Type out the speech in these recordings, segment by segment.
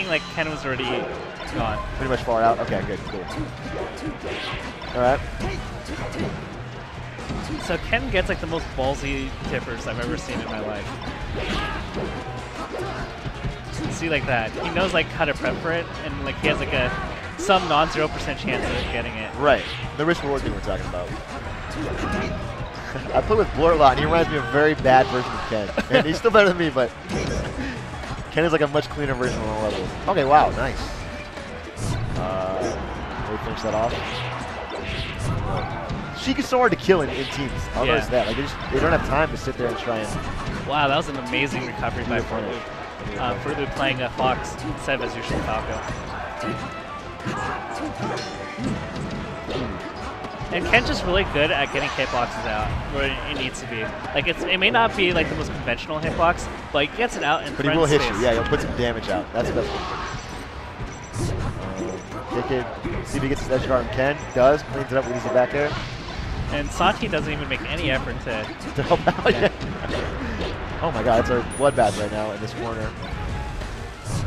thinking like Ken was already gone. Pretty much far out. Okay, good, cool. All right. So Ken gets like the most ballsy tippers I've ever seen in my life. See like that. He knows like how to prep for it, and like he has like a some non-zero percent chance of getting it. Right. The risk reward thing we're talking about. I play with Blur a lot, and he reminds me of a very bad version of Ken. And he's still better than me, but Ken is like a much cleaner version on all levels. Okay, wow, nice. Uh, we finish that off. She is so hard to kill in, in teams. I'll Yeah. notice that. Like they, just, they don't have time to sit there and try and. Wow, that was an amazing recovery by Do the Fruit punish. Loop. Do the Uh, punish. Playing a Fox instead of his usual Falco. And Ken's just really good at getting hitboxes out where it needs to be. Like it's, it may not be like the most conventional hitbox, but he gets it out in But he will hit space. you. Yeah, he'll put some damage out. That's the best thing. Um, kick it. See if he gets his edge guard on Ken. Does. Cleans it up with easy back air. And Santi doesn't even make any effort to. to help out. Yeah. Oh my god, it's a bloodbath right now in this corner.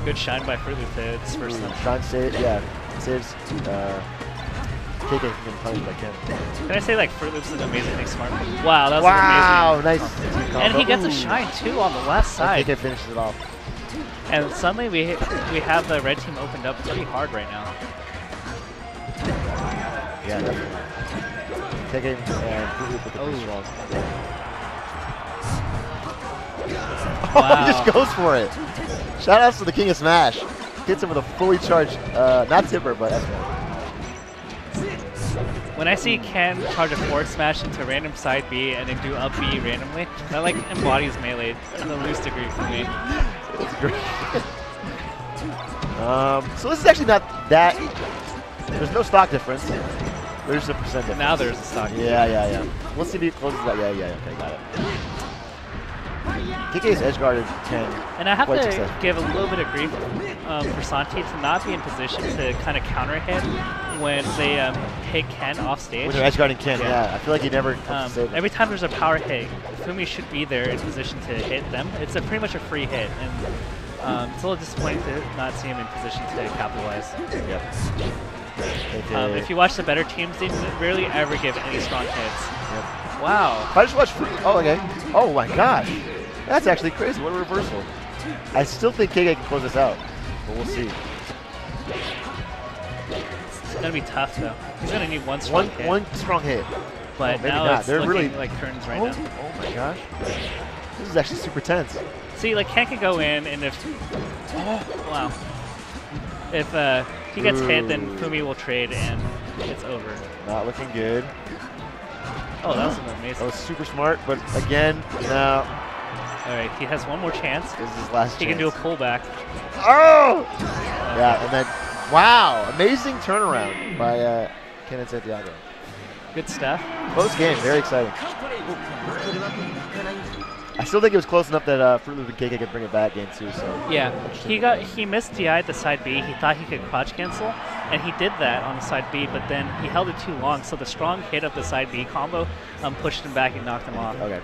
Good shine by Frootloop to disperse them. To save, yeah, saves uh, KK from getting punished by Ken. Can I say like Frootloops is amazingly smart? Wow, that was Wow, amazing. nice. And he gets a shine too on the left side. I think KK finishes it off. And suddenly we we have the red team opened up pretty hard right now. Yeah, definitely. KK and Frootloop with the pretty strong. Oh, Wow. he just goes for it. Shout outs to the King of Smash. Hits him with a fully charged, uh, not tipper, but S1. When I see Ken charge a forward smash into random side B and then do up B randomly, that like embodies melee in the least degree for me. It's great. um, so this is actually not that. There's no stock difference. There's a percent difference. Now there's a stock. Yeah, yeah, yeah. We'll see if he closes that. Yeah, yeah, okay, got it. KK's edge guarded 10. And I have to successful. give a little bit of grief um, for Santi to not be in position to kind of counter hit when they um, hit Ken off stage. With their edge guarding Ken, Yeah. yeah. I feel like he never Um, to save it. every time there's a power hit, Fumi should be there in position to hit them. It's a pretty much a free hit, and um, it's a little disappointing to not see him in position to capitalize. Yep. Um, if you watch the better teams, they rarely ever give any strong hits. Yep. Wow. I just watched. Oh, okay. Oh my gosh. That's actually crazy. What a reversal. I still think KK can close this out, but we'll see. It's gonna be tough though. He's gonna need one strong One hit. one strong hit. but oh, maybe now not. it's They're looking really- like turns right oh, now. oh my gosh. This is actually super tense. See, like Ken can go in, and if oh wow, if uh, he gets hit, then Fumi will trade, and it's over. Not looking good. Oh, that was an That was super smart, but again, no. All right, he has one more chance. This is his last He can do a pullback. Oh! Yeah, and then, wow, amazing turnaround by uh, Ken and Santiago. Good stuff. Close game, very exciting. I still think it was close enough that uh, Frootloop and KK could bring it back game two. So Yeah, he got he missed DI at the side B. He thought he could crouch cancel, and he did that on the side B. But then he held it too long, so the strong hit of the side B combo um, pushed him back and knocked him off. okay,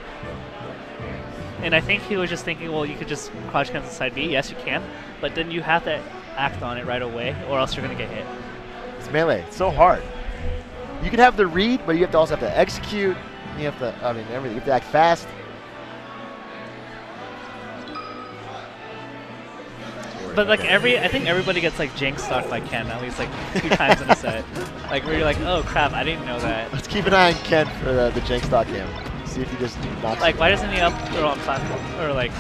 And I think he was just thinking, well, you could just crouch cancel side B. Yes, you can, but then you have to act on it right away, or else you're gonna get hit. it's melee. It's so hard. You can have the read, but you have to also have to execute. You have to, I mean, everything. You have to act fast. But like every, I think everybody gets like jinx stocked by Ken at least like two times in a set. Like where you're like, oh crap, I didn't know that. Let's keep an eye on Ken for the, the Jank stock cam. See if he just knocks. Like why doesn't he up throw on platform or like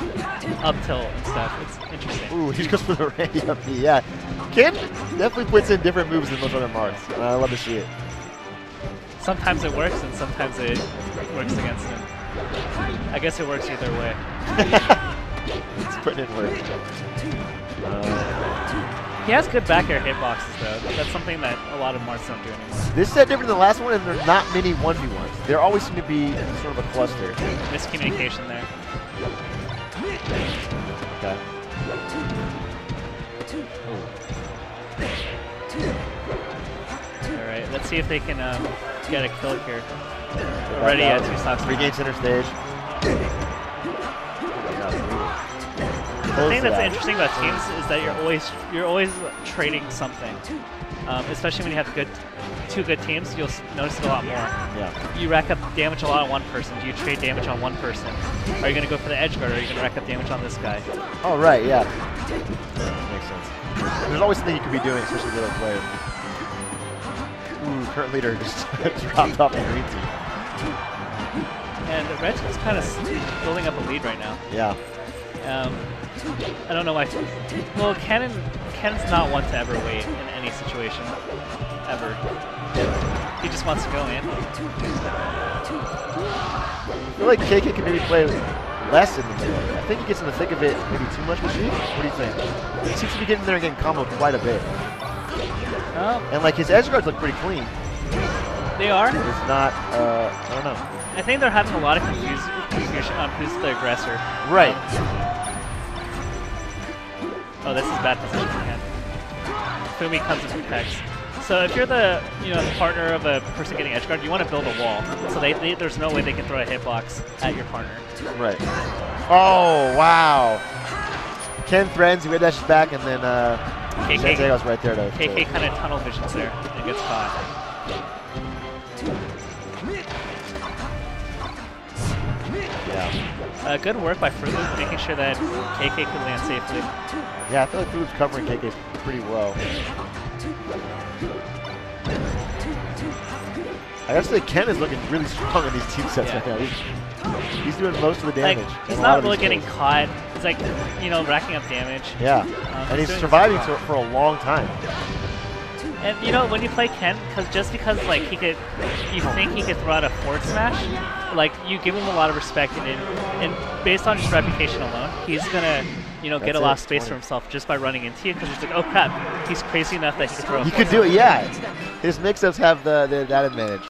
up tilt and stuff? It's interesting. Ooh, he goes for the B. Yeah, Ken definitely puts in different moves than most other Marths, and uh, I love to see it. Sometimes it works and sometimes it works against him. I guess it works either way. it's putting in work. Uh, He has good back air hitboxes though. That's something that a lot of Marths don't do anymore. this set different than the last one, and there's not many 1v1s. There always seem to be sort of a cluster. Miscommunication there. Okay. Alright, let's see if they can um, get a kill here. Already at two stocks. Regain center stage. Opposed thing that's that. interesting about teams is that you're always you're always trading something. Um, especially when you have good two good teams, you'll notice it a lot more. Yeah. You rack up damage a lot on one person. Do you trade damage on one person? Are you going to go for the edge guard or are you going to rack up damage on this guy? Oh, right, yeah. Makes sense. There's always something you could be doing, especially with other players. Ooh, current leader just dropped off the green team. And the Red Team's kind of building up a lead right now. Yeah. Um, I don't know why. Well, Ken Ken's not one to ever wait in any situation, ever. He just wants to go in. I feel like KK can maybe play less in the middle. I think he gets in the thick of it maybe too much with Sheik. What do you think? He seems to be getting there and getting comboed quite a bit. Oh, And like his edge guards look pretty clean. they are. It's not, uh, I don't know. I think they're having a lot of confusion on who's the aggressor. Right. Oh, this is bad position for Ken. Fumi comes and protects. So if you're the you know the partner of a person getting edge guard, you want to build a wall. So they, they, there's no way they can throw a hitbox at your partner. Right. Oh, wow. Ken threatens, he dashes back, and then uh, KK Santiago's right there to. KK kind of tunnel visions there and gets caught. Uh, good work by Frootloop, making sure that KK could land safely. Yeah, I feel like Food's covering KK pretty well. I gotta say, Ken is looking really strong in these team sets Yeah. right now. He's, he's doing most of the Like damage. he's a lot not really getting plays. caught. He's like you know racking up damage. Yeah, Um, and he's doing surviving for a long time. And you know when you play Ken, because just because like he could, you think he could throw out a forward smash, like you give him a lot of respect, and and based on just reputation alone, he's gonna you know get a lot of space 20. for himself just by running into you because he's like oh crap, he's crazy enough that he could throw. A He could do it, yeah. His mix-ups have the, the that advantage.